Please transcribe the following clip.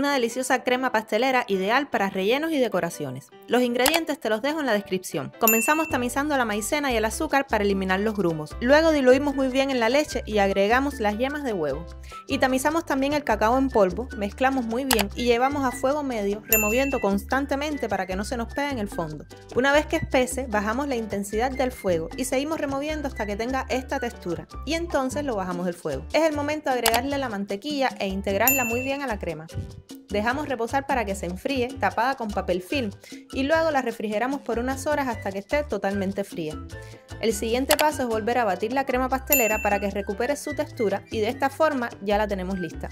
una deliciosa crema pastelera ideal para rellenos y decoraciones. Los ingredientes te los dejo en la descripción. Comenzamos tamizando la maicena y el azúcar para eliminar los grumos. Luego diluimos muy bien en la leche y agregamos las yemas de huevo. Y tamizamos también el cacao en polvo, mezclamos muy bien y llevamos a fuego medio, removiendo constantemente para que no se nos pegue en el fondo. Una vez que espese, bajamos la intensidad del fuego y seguimos removiendo hasta que tenga esta textura. Y entonces lo bajamos del fuego. Es el momento de agregarle la mantequilla e integrarla muy bien a la crema. Dejamos reposar para que se enfríe, tapada con papel film, y luego la refrigeramos por unas horas hasta que esté totalmente fría. El siguiente paso es volver a batir la crema pastelera para que recupere su textura y de esta forma ya la tenemos lista.